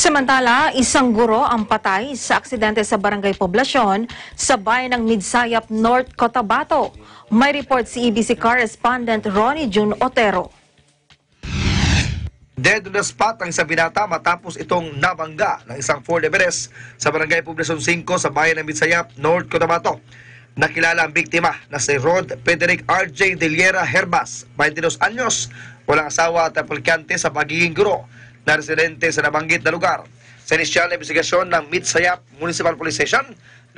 Samantala, isang guro ang patay sa aksidente sa barangay poblasyon sa bayan ng Midsayap, North Cotabato. May report si EBC correspondent Ronnie June Otero. Dead on the spot ang isang binata matapos itong nabangga ng isang Ford Everest sa Barangay Poblasyon 5 sa bayan ng Midsayap, North Cotabato. Nakilala ang biktima na si Rod Frederick R.J. Deliera Herbas, 22 anyos, walang asawa at aplikante sa pagiging guro na residente sa nabanggit na lugar. Sa inisyal na investigasyon ng Midsayap Municipal Police Station,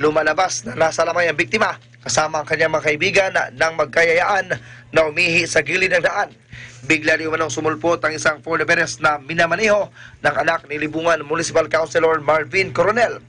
lumalabas na nasa lamay ang biktima kasama ang kanyang mga kaibigan na nang magkayayaan na umihi sa gilid ng daan. Bigla rin manong sumulpot ang isang Ford Everest na minamaneho ng anak ni Libungan Municipal Councilor Marvin Coronel.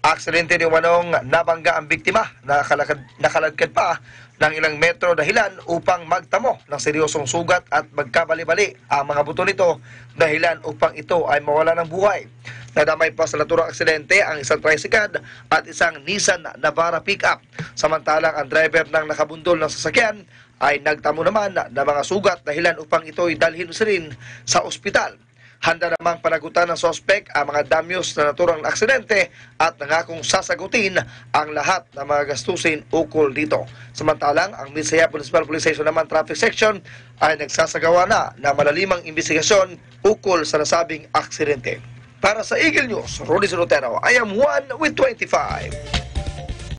Aksidente ni manong nabangga ang biktima na nakalakad, nakaladkad pa ng ilang metro dahilan upang magtamo ng seryosong sugat at magkabali-bali ang mga buto nito dahilan upang ito ay mawala ng buhay. Nadamay pa sa naturang aksidente ang isang tricycad at isang Nissan Navara pickup. Samantalang ang driver ng nakabundol ng sasakyan ay nagtamo naman ng mga sugat dahilan upang ito ay dalhin sa rin sa ospital. Handa namang panagutan ng sospek ang mga damyos na naturang aksidente at nangakong sasagutin ang lahat ng mga gastusin ukol dito. Samantalang ang Misaya Municipal Police Station naman Traffic Section ay nagsasagawa na ng malalimang investigasyon ukol sa nasabing aksidente. Para sa Eagle News, Rudy Solotero, I am one with 25.